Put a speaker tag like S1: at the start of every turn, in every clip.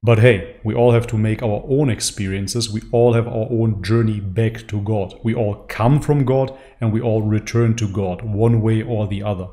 S1: But hey, we all have to make our own experiences. We all have our own journey back to God. We all come from God and we all return to God, one way or the other.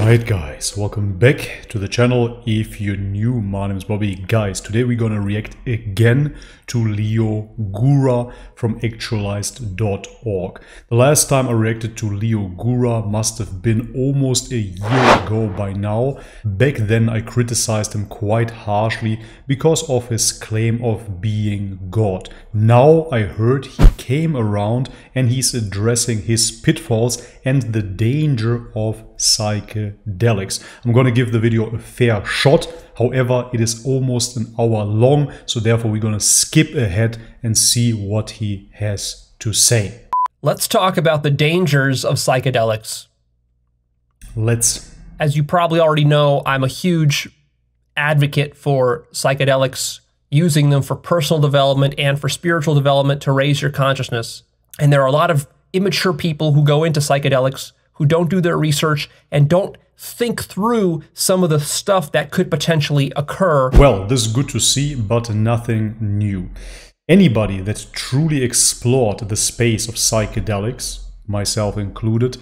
S1: Alright guys, welcome back to the channel. If you're new, my name is Bobby. Guys, today we're gonna react again to Leo Gura from actualized.org. The last time I reacted to Leo Gura must have been almost a year ago by now. Back then I criticized him quite harshly because of his claim of being God. Now I heard he came around and he's addressing his pitfalls and the danger of psychedelics. I'm going to give the video a fair shot. However, it is almost an hour long, so therefore we're going to skip ahead and see what he has to say.
S2: Let's talk about the dangers of psychedelics.
S1: Let's.
S2: As you probably already know, I'm a huge advocate for psychedelics, using them for personal development and for spiritual development to raise your consciousness. And there are a lot of immature people who go into psychedelics who don't do their research and don't think through some of the stuff that could potentially occur.
S1: Well, this is good to see, but nothing new. Anybody that truly explored the space of psychedelics, myself included,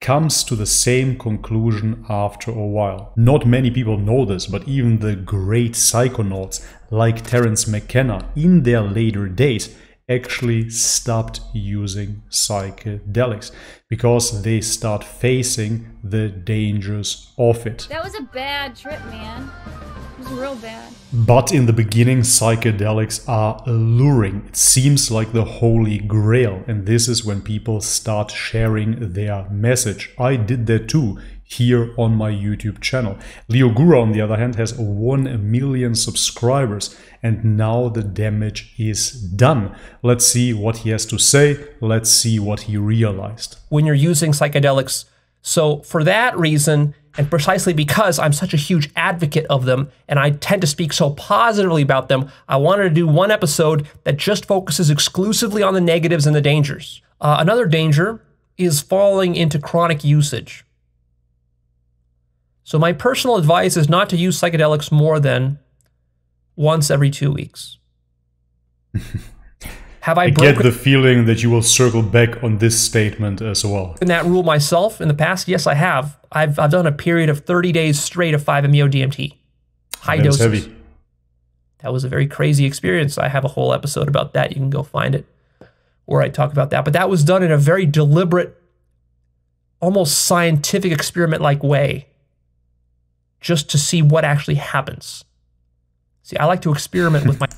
S1: comes to the same conclusion after a while. Not many people know this, but even the great psychonauts like Terence McKenna in their later days actually stopped using psychedelics because they start facing the dangers of it.
S3: That was a bad trip, man. It was real bad.
S1: But in the beginning, psychedelics are alluring. It seems like the holy grail, and this is when people start sharing their message. I did that too here on my YouTube channel. Leo Gura, on the other hand, has 1 million subscribers and now the damage is done. Let's see what he has to say. Let's see what he realized.
S2: When you're using psychedelics. So, for that reason, and precisely because I'm such a huge advocate of them and I tend to speak so positively about them, I wanted to do one episode that just focuses exclusively on the negatives and the dangers. Uh, another danger is falling into chronic usage. So, my personal advice is not to use psychedelics more than once every two weeks.
S1: Have I, I get the feeling that you will circle back on this statement as well.
S2: In that rule myself in the past, yes, I have. I've, I've done a period of 30 days straight of 5-MeO DMT. High that doses. Heavy. That was a very crazy experience. I have a whole episode about that. You can go find it where I talk about that. But that was done in a very deliberate, almost scientific experiment like way just to see what actually happens. See, I like to experiment with my.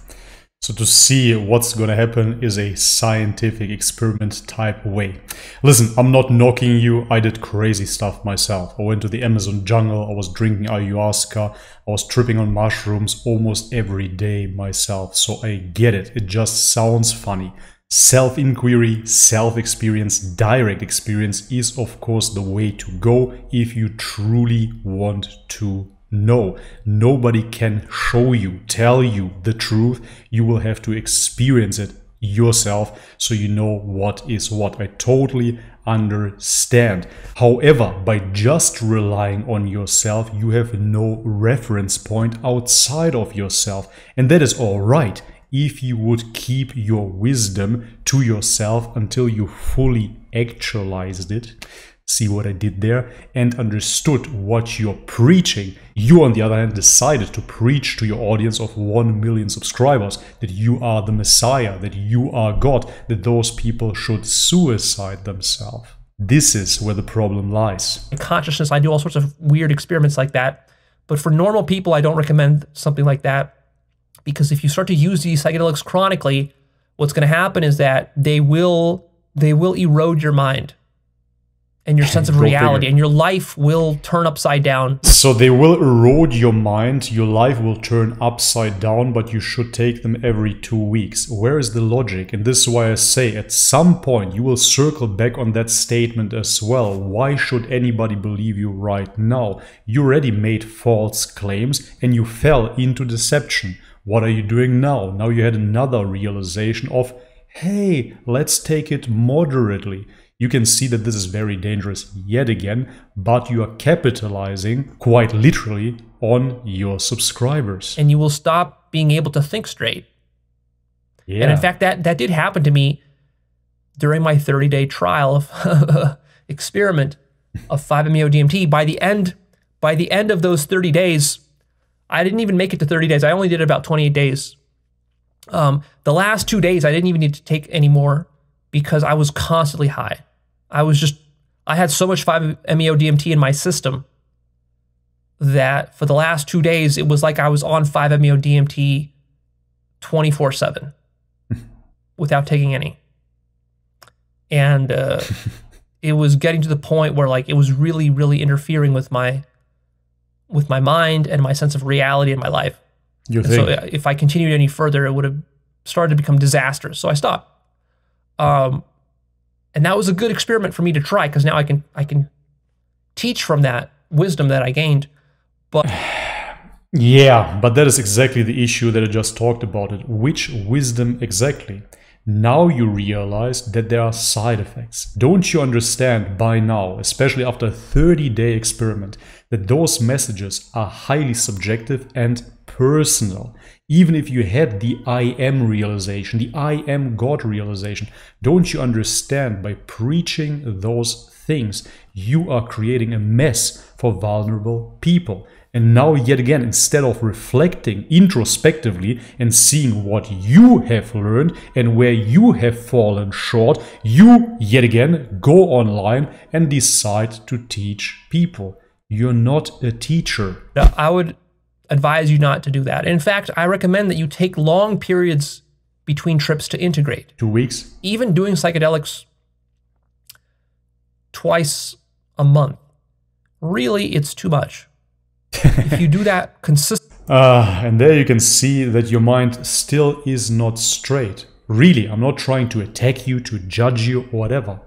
S1: So to see what's going to happen is a scientific experiment type way. Listen, I'm not knocking you. I did crazy stuff myself. I went to the Amazon jungle. I was drinking ayahuasca. I was tripping on mushrooms almost every day myself. So I get it. It just sounds funny. Self inquiry, self experience, direct experience is, of course, the way to go if you truly want to know. Nobody can show you, tell you the truth. You will have to experience it yourself so you know what is what. I totally understand. However, by just relying on yourself, you have no reference point outside of yourself. And that is all right if you would keep your wisdom to yourself until you fully actualized it. See what I did there and understood what you're preaching. You, on the other hand, decided to preach to your audience of 1 million subscribers that you are the Messiah, that you are God, that those people should suicide themselves. This is where the problem lies.
S2: In consciousness, I do all sorts of weird experiments like that. But for normal people, I don't recommend something like that because if you start to use these psychedelics chronically, what's going to happen is that they will they will erode your mind and your sense of reality and your life will turn upside down.
S1: So they will erode your mind, your life will turn upside down, but you should take them every 2 weeks. Where is the logic? And this is why I say at some point you will circle back on that statement as well. Why should anybody believe you right now? You already made false claims and you fell into deception. What are you doing now? Now you had another realization of, hey, let's take it moderately. you can see that this is very dangerous yet again, but you are capitalizing quite literally on your subscribers.
S2: And you will stop being able to think straight. Yeah. And in fact, that, that did happen to me during my 30 day trial of experiment of 5-MeO DMT. By the end, by the end of those 30 days, I didn't even make it to 30 days. I only did about 28 days. Um, the last two days, I didn't even need to take any more because I was constantly high. I was just, I had so much 5-MeO DMT in my system that for the last two days, it was like I was on 5-MeO DMT 24 7 without taking any. And uh, it was getting to the point where like it was really, really interfering with my with my mind and my sense of reality in my life.
S1: You think?
S2: So if I continued any further, it would have started to become disastrous. So I stopped. Um, and that was a good experiment for me to try because now I can I can teach from that wisdom that I gained. But
S1: yeah, but that is exactly the issue that I just talked about. It which wisdom exactly? Now you realize that there are side effects. Don't you understand by now, especially after a 30 day experiment, that those messages are highly subjective and personal? Even if you had the I am realization, the I am God realization, don't you understand by preaching those things, you are creating a mess for vulnerable people. And now, yet again, instead of reflecting introspectively and seeing what you have learned and where you have fallen short, you, yet again, go online and decide to teach people. You're not a teacher.
S2: I would advise you not to do that. In fact, I recommend that you take long periods between trips to integrate.
S1: Two weeks?
S2: Even doing psychedelics twice a month. Really, it's too much. If you do that consistently.
S1: Uh, and there you can see that your mind still is not straight. Really, I'm not trying to attack you, to judge you, or whatever.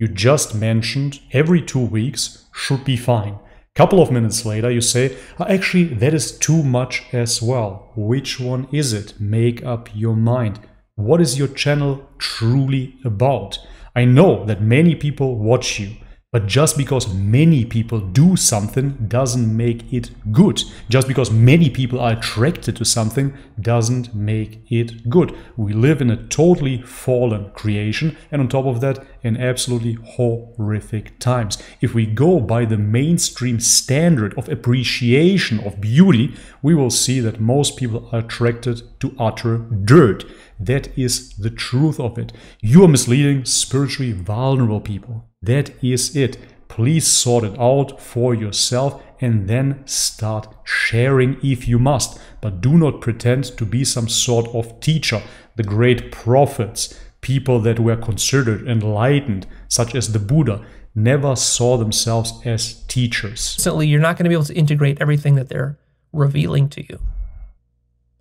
S1: You just mentioned every two weeks should be fine. Couple of minutes later, you say, oh, actually, that is too much as well. Which one is it? Make up your mind. What is your channel truly about? I know that many people watch you. But just because many people do something doesn't make it good. Just because many people are attracted to something doesn't make it good. We live in a totally fallen creation and on top of that in absolutely horrific times. If we go by the mainstream standard of appreciation of beauty, we will see that most people are attracted to utter dirt. That is the truth of it. You are misleading spiritually vulnerable people. That is it. Please sort it out for yourself and then start sharing if you must. But do not pretend to be some sort of teacher. The great prophets, people that were considered enlightened, such as the Buddha, never saw themselves as teachers.
S2: Certainly, you're not going to be able to integrate everything that they're revealing to you.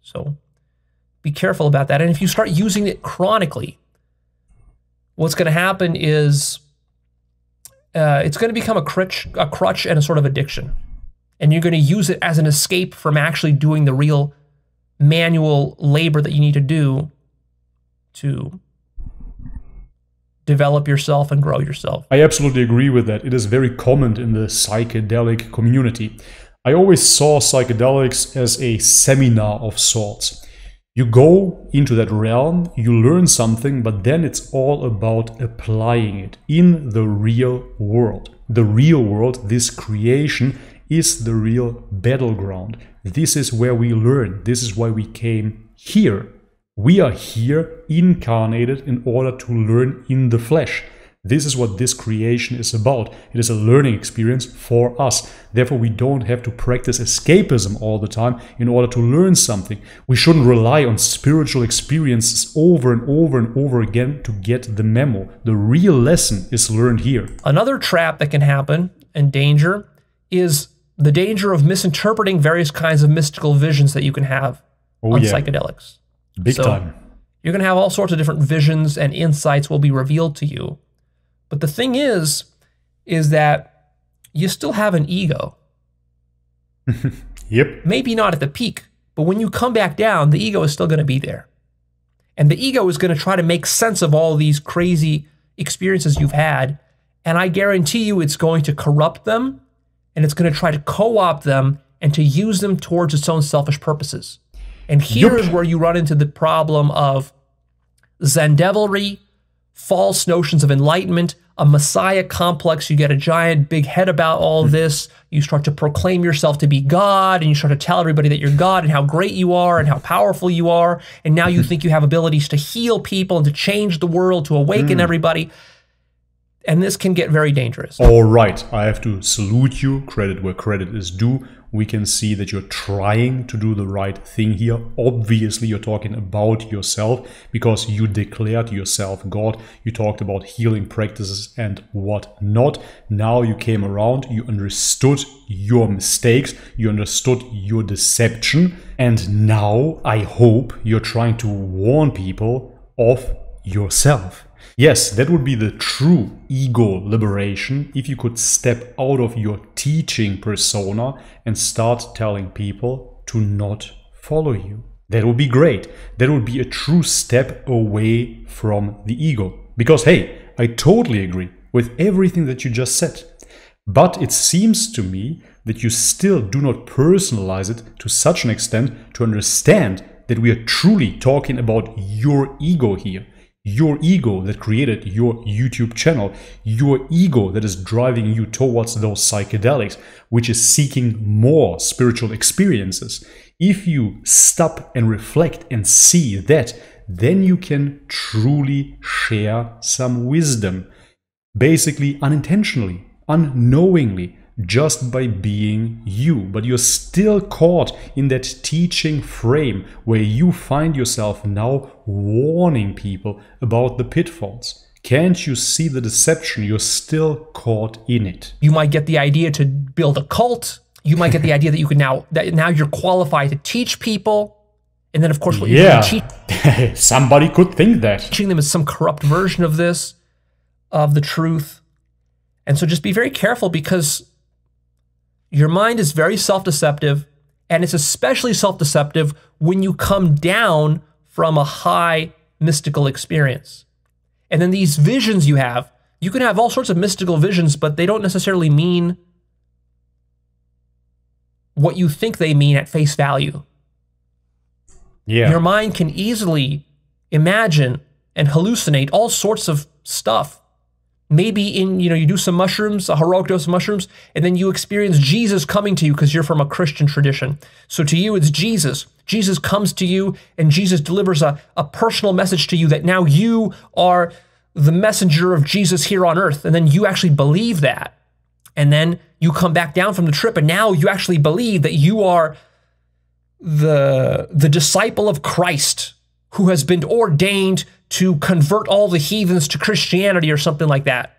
S2: So be careful about that. And if you start using it chronically, what's going to happen is uh, it's going to become a crutch, a crutch and a sort of addiction. And you're going to use it as an escape from actually doing the real manual labor that you need to do to develop yourself and grow yourself.
S1: I absolutely agree with that. It is very common in the psychedelic community. I always saw psychedelics as a seminar of sorts. You go into that realm, you learn something, but then it's all about applying it in the real world. The real world, this creation, is the real battleground. This is where we learn. This is why we came here. We are here incarnated in order to learn in the flesh. This is what this creation is about. It is a learning experience for us. Therefore, we don't have to practice escapism all the time in order to learn something. We shouldn't rely on spiritual experiences over and over and over again to get the memo. The real lesson is learned here.
S2: Another trap that can happen and danger is the danger of misinterpreting various kinds of mystical visions that you can have oh, on yeah. psychedelics.
S1: Big so time.
S2: You're going to have all sorts of different visions and insights will be revealed to you but the thing is, is that you still have an ego.
S1: yep.
S2: Maybe not at the peak, but when you come back down, the ego is still going to be there. And the ego is going to try to make sense of all these crazy experiences you've had, and I guarantee you it's going to corrupt them and it's going to try to co opt them and to use them towards its own selfish purposes. And here yep. is where you run into the problem of Zen devilry, false notions of enlightenment, a messiah complex. You get a giant big head about all this. You start to proclaim yourself to be God and you start to tell everybody that you're God and how great you are and how powerful you are. And now you think you have abilities to heal people and to change the world, to awaken mm. everybody. And this can get very dangerous.
S1: All right. I have to salute you. Credit where credit is due. We can see that you're trying to do the right thing here. Obviously, you're talking about yourself because you declared yourself God. You talked about healing practices and what not. Now you came around, you understood your mistakes, you understood your deception. And now I hope you're trying to warn people of yourself. Yes, that would be the true ego liberation if you could step out of your teaching persona and start telling people to not follow you. That would be great. That would be a true step away from the ego. Because, hey, I totally agree with everything that you just said. But it seems to me that you still do not personalize it to such an extent to understand that we are truly talking about your ego here your ego that created your YouTube channel, your ego that is driving you towards those psychedelics, which is seeking more spiritual experiences. If you stop and reflect and see that, then you can truly share some wisdom. Basically, unintentionally, unknowingly, just by being you. But you're still caught in that teaching frame where you find yourself now warning people about the pitfalls. Can't you see the deception? You're still caught in it.
S2: You might get the idea to build a cult. You might get the idea that you can now that now you're qualified to teach people. And then of course what
S1: yeah. teach- somebody could think that.
S2: Teaching them is some corrupt version of this, of the truth. And so just be very careful because your mind is very self deceptive, and it's especially self deceptive when you come down from a high mystical experience. And then these visions you have, you can have all sorts of mystical visions, but they don't necessarily mean what you think they mean at face value.
S1: Yeah.
S2: Your mind can easily imagine and hallucinate all sorts of stuff maybe in you know you do some mushrooms a heroic dose of mushrooms and then you experience jesus coming to you because you're from a christian tradition. So to you it's jesus. Jesus comes to you and jesus delivers a, a personal message to you that now you are the messenger of jesus here on earth. And then you actually believe that. And then you come back down from the trip and now you actually believe that you are the the disciple of christ who has been ordained to convert all the heathens to Christianity or something like that.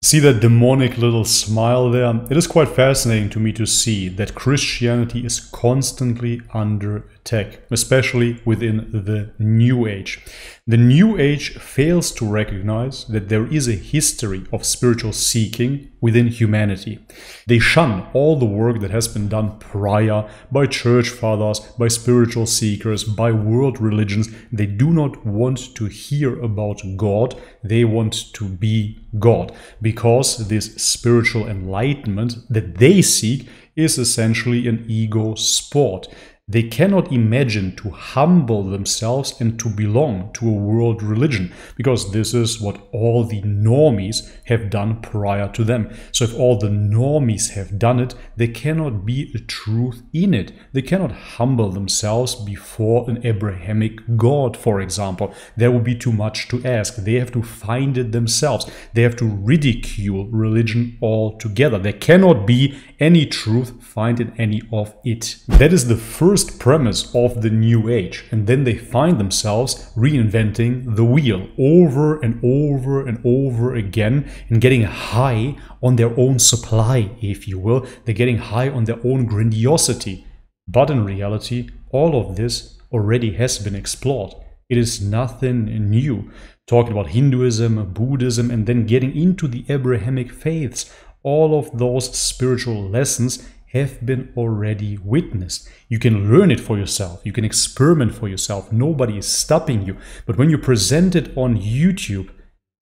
S1: See that demonic little smile there? It is quite fascinating to me to see that Christianity is constantly under attack, especially within the New Age. The New Age fails to recognize that there is a history of spiritual seeking within humanity. They shun all the work that has been done prior by church fathers, by spiritual seekers, by world religions. They do not want to hear about God, they want to be God, because this spiritual enlightenment that they seek is essentially an ego sport. They cannot imagine to humble themselves and to belong to a world religion, because this is what all the normies have done prior to them. So, if all the normies have done it, there cannot be a truth in it. They cannot humble themselves before an Abrahamic God, for example. There would be too much to ask. They have to find it themselves. They have to ridicule religion altogether. There cannot be any truth find in any of it. That is the first premise of the New Age, and then they find themselves reinventing the wheel over and over and over again and getting high on their own supply, if you will. They're getting high on their own grandiosity. But in reality, all of this already has been explored. It is nothing new. Talking about Hinduism, Buddhism, and then getting into the Abrahamic faiths all of those spiritual lessons have been already witnessed. You can learn it for yourself. You can experiment for yourself. Nobody is stopping you. But when you present it on YouTube,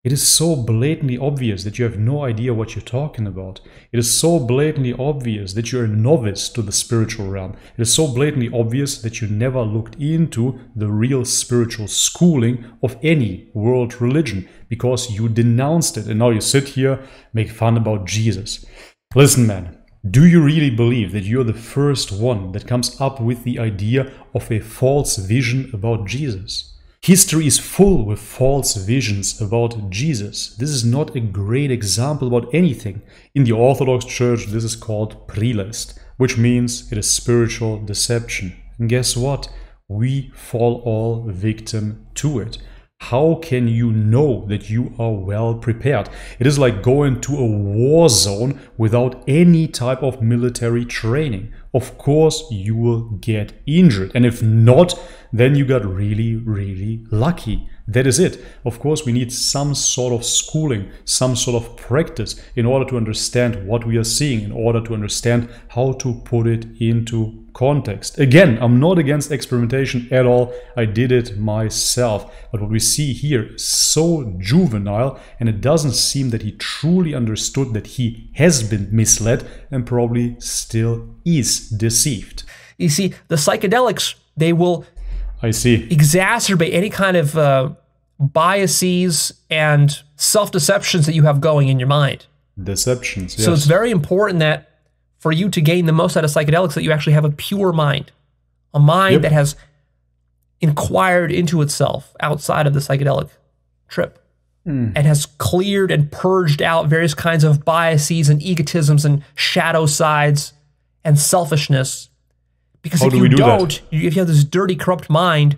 S1: It is so blatantly obvious that you have no idea what you're talking about. It is so blatantly obvious that you're a novice to the spiritual realm. It is so blatantly obvious that you never looked into the real spiritual schooling of any world religion because you denounced it and now you sit here, make fun about Jesus. Listen, man, do you really believe that you're the first one that comes up with the idea of a false vision about Jesus? History is full with false visions about Jesus. This is not a great example about anything. In the Orthodox Church, this is called prelest, which means it is spiritual deception. And guess what? We fall all victim to it. How can you know that you are well prepared? It is like going to a war zone without any type of military training. Of course, you will get injured. And if not, then you got really, really lucky. That is it. Of course, we need some sort of schooling, some sort of practice in order to understand what we are seeing, in order to understand how to put it into context. Again, I'm not against experimentation at all. I did it myself. But what we see here is so juvenile, and it doesn't seem that he truly understood that he has been misled and probably still is deceived.
S2: You see, the psychedelics, they will
S1: I see.
S2: Exacerbate any kind of uh, biases and self deceptions that you have going in your mind.
S1: Deceptions. Yes.
S2: So it's very important that for you to gain the most out of psychedelics, that you actually have a pure mind, a mind yep. that has inquired into itself outside of the psychedelic trip. Mm. And has cleared and purged out various kinds of biases and egotisms and shadow sides and selfishness because How if do you do not if you have this dirty, corrupt mind,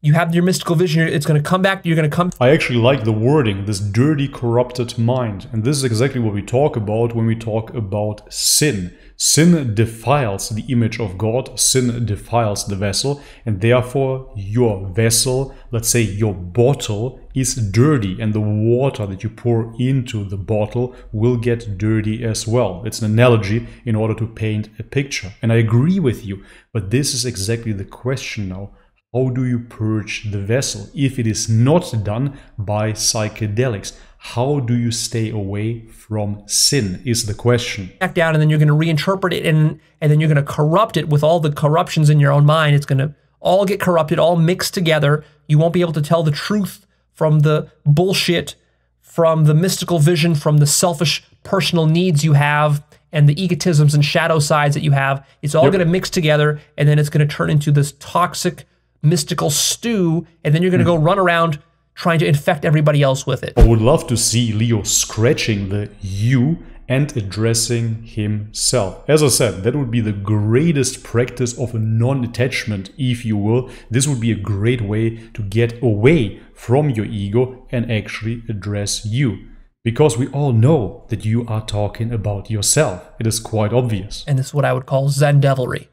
S2: you have your mystical vision, it's going to come back, you're going to come.
S1: I actually like the wording, this dirty, corrupted mind. And this is exactly what we talk about when we talk about sin. Sin defiles the image of God, sin defiles the vessel, and therefore your vessel, let's say your bottle, is dirty, and the water that you pour into the bottle will get dirty as well. It's an analogy in order to paint a picture. And I agree with you, but this is exactly the question now how do you purge the vessel if it is not done by psychedelics? How do you stay away from sin is the question.
S2: Back down and then you're going to reinterpret it and and then you're going to corrupt it with all the corruptions in your own mind. It's going to all get corrupted, all mixed together. You won't be able to tell the truth from the bullshit, from the mystical vision, from the selfish personal needs you have and the egotisms and shadow sides that you have. It's all yep. going to mix together and then it's going to turn into this toxic mystical stew, and then you're going to go hmm. run around trying to infect everybody else with it.
S1: I would love to see Leo scratching the you and addressing himself. As I said, that would be the greatest practice of non attachment, if you will. This would be a great way to get away from your ego and actually address you. Because we all know that you are talking about yourself. It is quite obvious.
S2: And this is what I would call Zen devilry.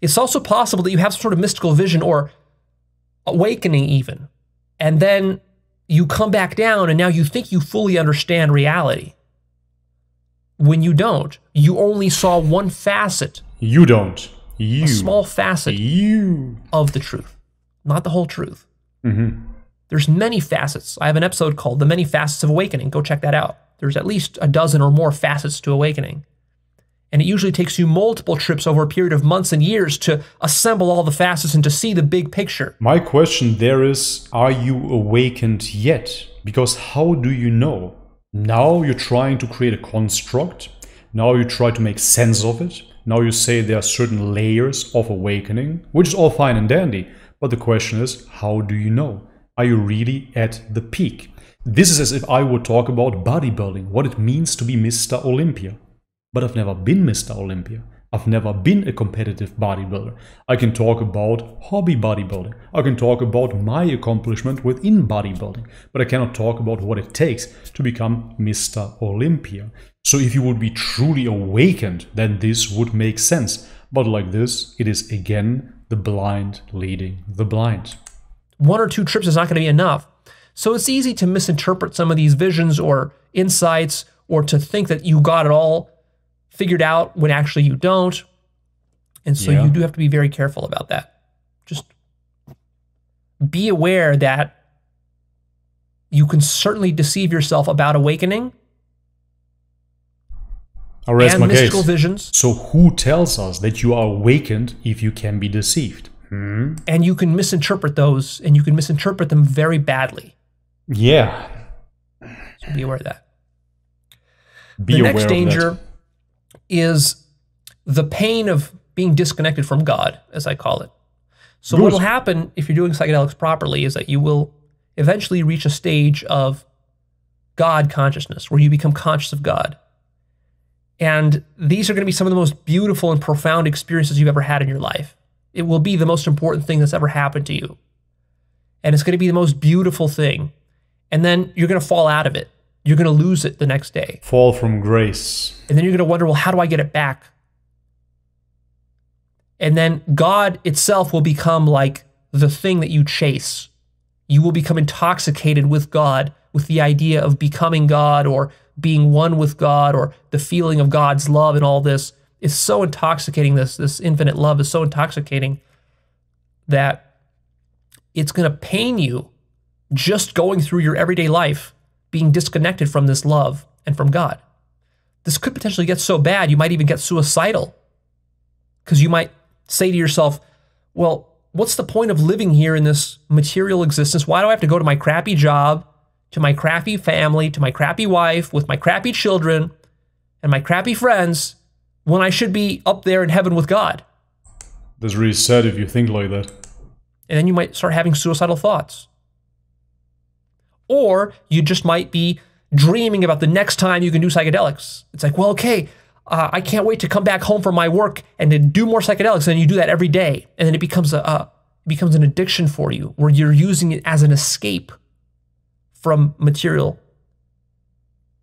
S2: It's also possible that you have some sort of mystical vision or awakening even. And then you come back down and now you think you fully understand reality. When you don't, you only saw one facet.
S1: You don't. You.
S2: A small facet
S1: you.
S2: of the truth, not the whole truth.
S1: Mm-hmm.
S2: There's many facets. I have an episode called The Many Facets of Awakening. Go check that out. There's at least a dozen or more facets to awakening and it usually takes you multiple trips over a period of months and years to assemble all the facets and to see the big picture.
S1: My question there is Are you awakened yet? Because how do you know? Now you're trying to create a construct, now you try to make sense of it, now you say there are certain layers of awakening, which is all fine and dandy. But the question is, how do you know? Are you really at the peak? This is as if I would talk about bodybuilding, what it means to be Mr. Olympia but I've never been Mr. Olympia. I've never been a competitive bodybuilder. I can talk about hobby bodybuilding. I can talk about my accomplishment within bodybuilding, but I cannot talk about what it takes to become Mr. Olympia. So if you would be truly awakened, then this would make sense. But like this, it is again the blind leading the blind.
S2: One or two trips is not going to be enough. So it's easy to misinterpret some of these visions or insights or to think that you got it all figured out when actually you don't. And so yeah. you do have to be very careful about that. Just be aware that you can certainly deceive yourself about awakening
S1: I'll rest
S2: and
S1: my
S2: mystical
S1: case.
S2: visions.
S1: So who tells us that you are awakened if you can be deceived? Hmm?
S2: And you can misinterpret those and you can misinterpret them very badly.
S1: Yeah.
S2: So be aware of that.
S1: Be
S2: the
S1: aware
S2: next
S1: of
S2: danger
S1: that.
S2: Is the pain of being disconnected from God, as I call it. So, what will happen if you're doing psychedelics properly is that you will eventually reach a stage of God consciousness where you become conscious of God. And these are going to be some of the most beautiful and profound experiences you've ever had in your life. It will be the most important thing that's ever happened to you. And it's going to be the most beautiful thing. And then you're going to fall out of it. You're going to lose it the next day.
S1: Fall from grace.
S2: And then you're going to wonder, well, how do I get it back? And then God itself will become like the thing that you chase. You will become intoxicated with God, with the idea of becoming God or being one with God or the feeling of God's love and all this. is so intoxicating. This, this infinite love is so intoxicating that it's going to pain you just going through your everyday life being disconnected from this love and from God. This could potentially get so bad, you might even get suicidal. Because you might say to yourself, well, what's the point of living here in this material existence? Why do I have to go to my crappy job, to my crappy family, to my crappy wife, with my crappy children, and my crappy friends, when I should be up there in heaven with God?
S1: That's really sad if you think like that.
S2: and then you might start having suicidal thoughts. Or you just might be dreaming about the next time you can do psychedelics. It's like, well, okay, uh, I can't wait to come back home from my work and to do more psychedelics. And you do that every day, and then it becomes a, a becomes an addiction for you, where you're using it as an escape from material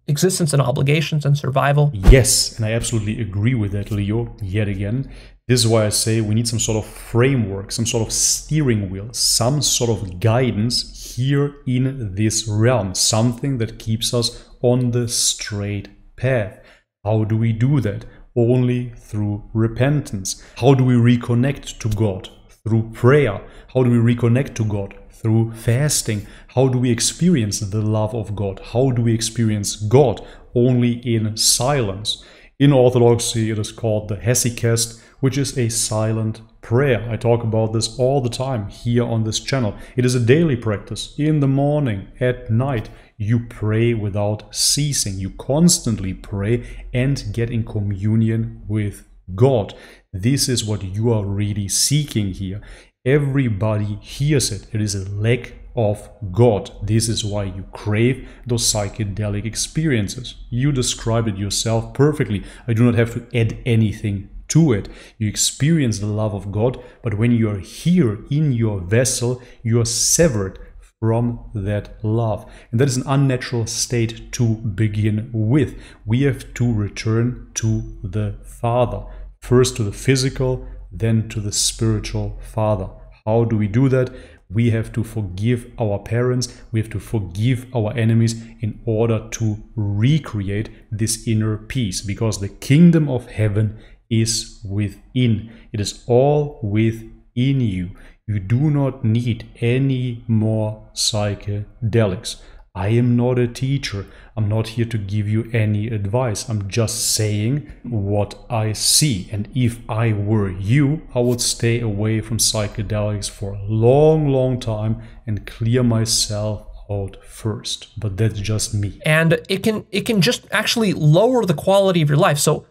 S2: existence and obligations and survival.
S1: Yes, and I absolutely agree with that, Leo, yet again. This is why I say we need some sort of framework, some sort of steering wheel, some sort of guidance here in this realm, something that keeps us on the straight path. How do we do that? Only through repentance. How do we reconnect to God? Through prayer. How do we reconnect to God? Through fasting. How do we experience the love of God? How do we experience God? Only in silence. In Orthodoxy, it is called the Hesychast, which is a silent prayer. I talk about this all the time here on this channel. It is a daily practice. In the morning, at night, you pray without ceasing. You constantly pray and get in communion with God. This is what you are really seeking here. Everybody hears it. It is a lack of God. This is why you crave those psychedelic experiences. You described it yourself perfectly. I do not have to add anything to it. You experience the love of God, but when you are here in your vessel, you are severed from that love. And that is an unnatural state to begin with. We have to return to the Father. First to the physical, then to the spiritual Father. How do we do that? We have to forgive our parents, we have to forgive our enemies in order to recreate this inner peace because the kingdom of heaven is within. It is all within you. You do not need any more psychedelics. I am not a teacher. I'm not here to give you any advice. I'm just saying what I see. And if I were you, I would stay away from psychedelics for a long, long time and clear myself out first. But that's just me.
S2: and it can it can just actually lower the quality of your life. So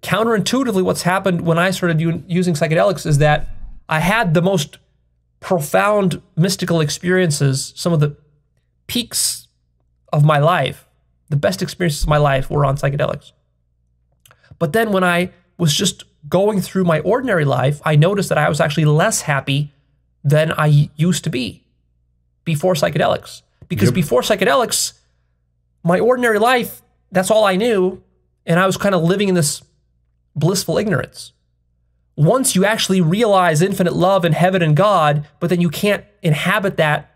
S2: counterintuitively, what's happened when I started using psychedelics is that I had the most profound mystical experiences. Some of the peaks of my life, the best experiences of my life, were on psychedelics. But then when I was just going through my ordinary life, I noticed that I was actually less happy than I used to be before psychedelics. Because
S1: Yep.
S2: before psychedelics, my ordinary life, that's all I knew. And I was kind of living in this blissful ignorance. Once you actually realize infinite love and heaven and God, but then you can't inhabit that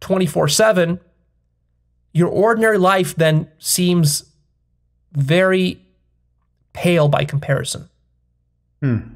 S2: 24 7, your ordinary life then seems very pale by comparison.
S1: Hmm.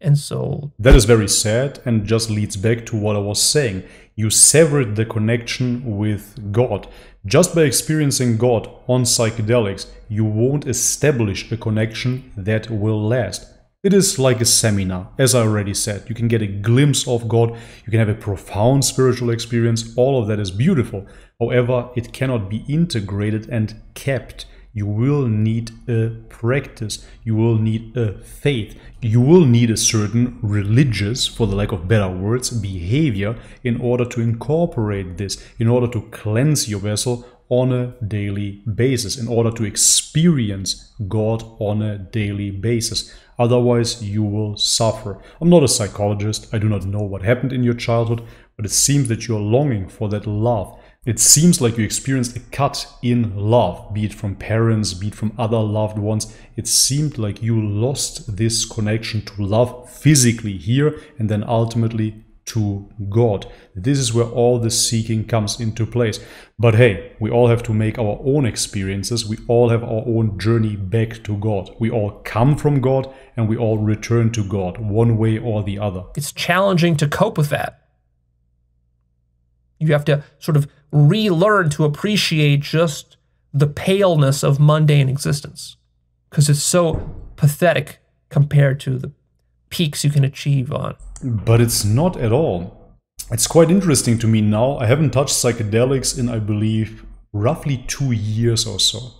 S2: And so
S1: that is very sad and just leads back to what I was saying. You severed the connection with God. Just by experiencing God on psychedelics, you won't establish a connection that will last. It is like a seminar, as I already said. You can get a glimpse of God, you can have a profound spiritual experience, all of that is beautiful. However, it cannot be integrated and kept you will need a practice, you will need a faith, you will need a certain religious, for the lack of better words, behavior in order to incorporate this, in order to cleanse your vessel on a daily basis, in order to experience God on a daily basis. Otherwise, you will suffer. I'm not a psychologist, I do not know what happened in your childhood, but it seems that you're longing for that love it seems like you experienced a cut in love, be it from parents, be it from other loved ones. It seemed like you lost this connection to love physically here and then ultimately to God. This is where all the seeking comes into place. But hey, we all have to make our own experiences. We all have our own journey back to God. We all come from God and we all return to God, one way or the other.
S2: It's challenging to cope with that. You have to sort of relearn to appreciate just the paleness of mundane existence because it's so pathetic compared to the peaks you can achieve on.
S1: But it's not at all. It's quite interesting to me now. I haven't touched psychedelics in, I believe, roughly two years or so.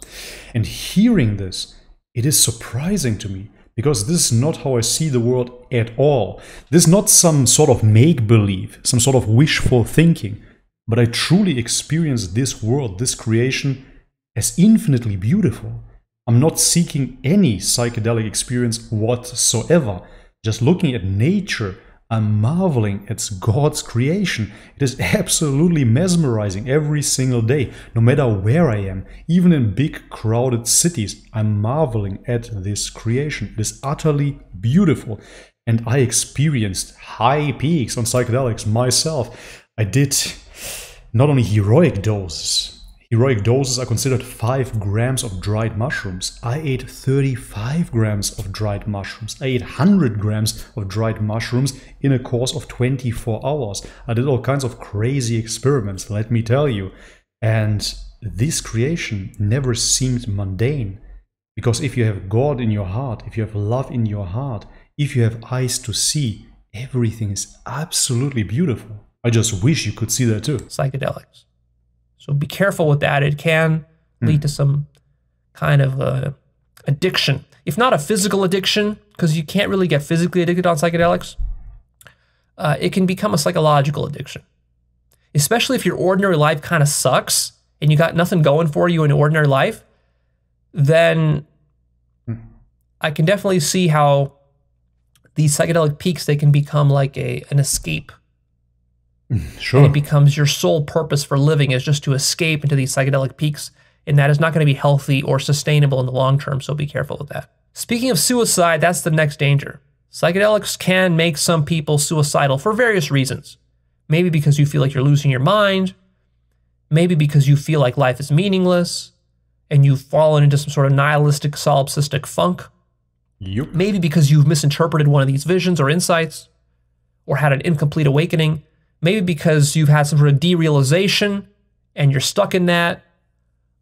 S1: And hearing this, it is surprising to me because this is not how I see the world at all. This is not some sort of make believe, some sort of wishful thinking but I truly experience this world, this creation, as infinitely beautiful. I'm not seeking any psychedelic experience whatsoever. Just looking at nature, I'm marveling at God's creation. It is absolutely mesmerizing every single day, no matter where I am. Even in big crowded cities, I'm marveling at this creation. It is utterly beautiful. And I experienced high peaks on psychedelics myself. I did not only heroic doses. Heroic doses are considered 5 grams of dried mushrooms. I ate 35 grams of dried mushrooms. I ate 100 grams of dried mushrooms in a course of 24 hours. I did all kinds of crazy experiments, let me tell you. And this creation never seemed mundane. Because if you have God in your heart, if you have love in your heart, if you have eyes to see, everything is absolutely beautiful. I just wish you could see that too.
S2: Psychedelics. So be careful with that. It can lead mm. to some kind of uh, addiction. If not a physical addiction, because you can't really get physically addicted on psychedelics, uh, it can become a psychological addiction. Especially if your ordinary life kind of sucks and you got nothing going for you in ordinary life, then mm. I can definitely see how these psychedelic peaks they can become like a an escape
S1: Sure. And
S2: it becomes your sole purpose for living is just to escape into these psychedelic peaks. And that is not going to be healthy or sustainable in the long term. So be careful with that. Speaking of suicide, that's the next danger. Psychedelics can make some people suicidal for various reasons. Maybe because you feel like you're losing your mind. Maybe because you feel like life is meaningless and you've fallen into some sort of nihilistic solipsistic funk.
S1: Yep.
S2: Maybe because you've misinterpreted one of these visions or insights or had an incomplete awakening maybe because you've had some sort of derealization and you're stuck in that,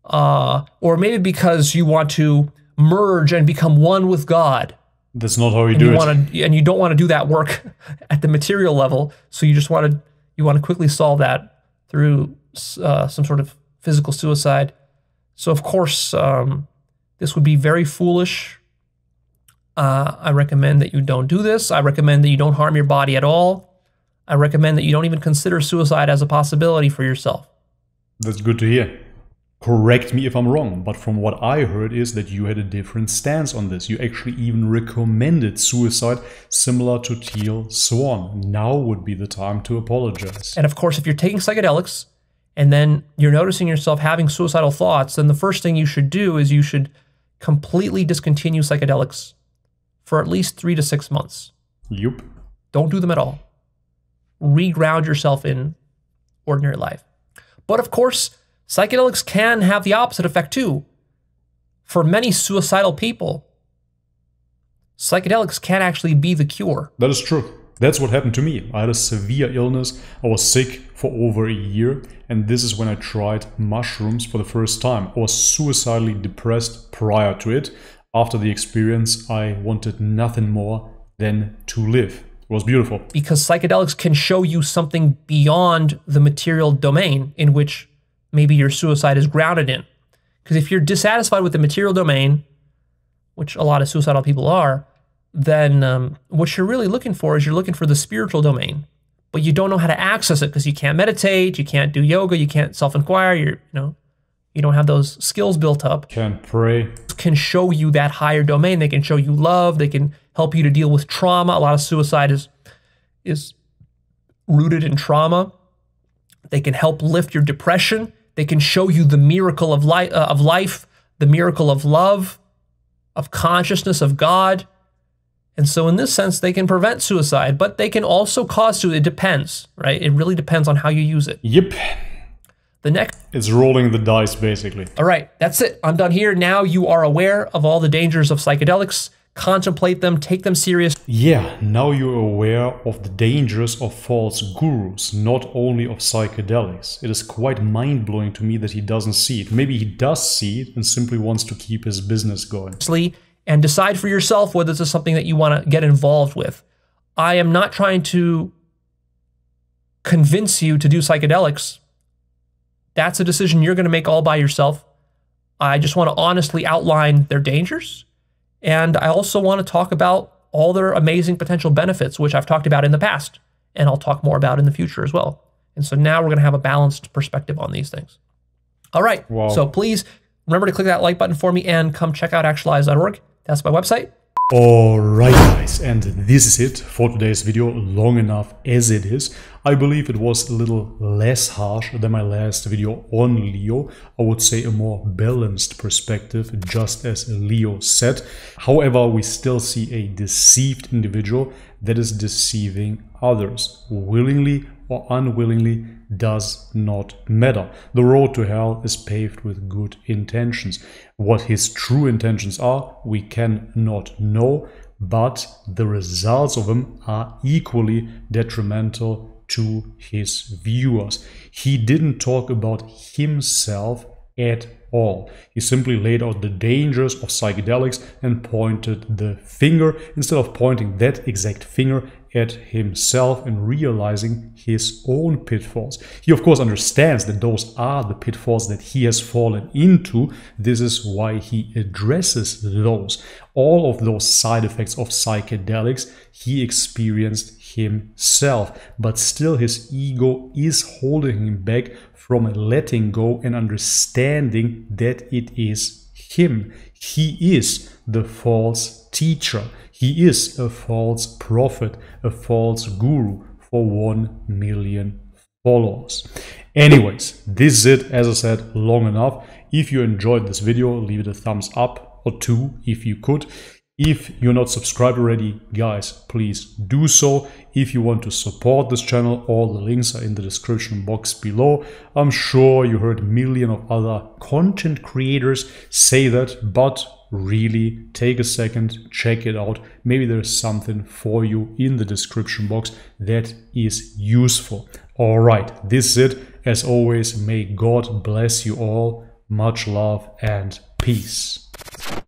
S2: uh, or maybe because you want to merge and become one with God.
S1: That's not how you do
S2: you
S1: it.
S2: Wanna, and you don't want to do that work at the material level, so you just want to you want to quickly solve that through uh, some sort of physical suicide. So of course, um, this would be very foolish. Uh, I recommend that you don't do this. I recommend that you don't harm your body at all. I recommend that you don't even consider suicide as a possibility for yourself.
S1: That's good to hear. Correct me if I'm wrong, but from what I heard is that you had a different stance on this. You actually even recommended suicide similar to Teal Swan. Now would be the time to apologize.
S2: And of course, if you're taking psychedelics and then you're noticing yourself having suicidal thoughts, then the first thing you should do is you should completely discontinue psychedelics for at least three to six months.
S1: Yep.
S2: Don't do them at all reground yourself in ordinary life. But of course, psychedelics can have the opposite effect too. For many suicidal people, psychedelics can actually be the cure.
S1: That is true. That's what happened to me. I had a severe illness. I was sick for over a year, and this is when I tried mushrooms for the first time. I was suicidally depressed prior to it. After the experience, I wanted nothing more than to live. Was beautiful.
S2: Because psychedelics can show you something beyond the material domain in which maybe your suicide is grounded in. Because if you're dissatisfied with the material domain, which a lot of suicidal people are, then um, what you're really looking for is you're looking for the spiritual domain, but you don't know how to access it because you can't meditate, you can't do yoga, you can't self-inquire, you're, you know, you don't have those skills built up.
S1: Can't pray.
S2: Can show you that higher domain. They can show you love. They can help you to deal with trauma. A lot of suicide is is rooted in trauma. They can help lift your depression. They can show you the miracle of life, uh, of life, the miracle of love, of consciousness of God. And so, in this sense, they can prevent suicide, but they can also cause suicide. It depends, right? It really depends on how you use it.
S1: Yep.
S2: The next.
S1: It's rolling the dice, basically.
S2: All right, that's it. I'm done here. Now you are aware of all the dangers of psychedelics contemplate them, take them serious.
S1: Yeah, now you're aware of the dangers of false gurus, not only of psychedelics. It is quite mind blowing to me that he doesn't see it. Maybe he does see it and simply wants to keep his business going.
S2: And decide for yourself whether this is something that you want to get involved with. I am not trying to convince you to do psychedelics. That's a decision you're going to make all by yourself. I just want to honestly outline their dangers and I also want to talk about all their amazing potential benefits, which I've talked about in the past, and I'll talk more about in the future as well. And so now we're going to have a balanced perspective on these things. All right. Wow. So please remember to click that like button for me and come check out actualized.org. That's my website.
S1: Alright guys, and this is it for today's video, long enough as it is. I believe it was a little less harsh than my last video on Leo. I would say a more balanced perspective, just as Leo said. However, we still see a deceived individual that is deceiving others, willingly or unwillingly does not matter. The road to hell is paved with good intentions. What his true intentions are, we cannot know, but the results of them are equally detrimental to his viewers. He didn't talk about himself at all. He simply laid out the dangers of psychedelics and pointed the finger instead of pointing that exact finger at himself and realizing his own pitfalls. He, of course, understands that those are the pitfalls that he has fallen into. This is why he addresses those. All of those side effects of psychedelics he experienced himself, but still his ego is holding him back from letting go and understanding that it is him. He is the false teacher. He is a false prophet, a false guru for 1 million followers. Anyways, this is it. As I said, long enough. If you enjoyed this video, leave it a thumbs up or two if you could. If you're not subscribed already, guys, please do so. If you want to support this channel, all the links are in the description box below. I'm sure you heard million of other content creators say that, but really take a second, check it out. Maybe there's something for you in the description box that is useful. All right, this is it. As always, may God bless you all. Much love and peace.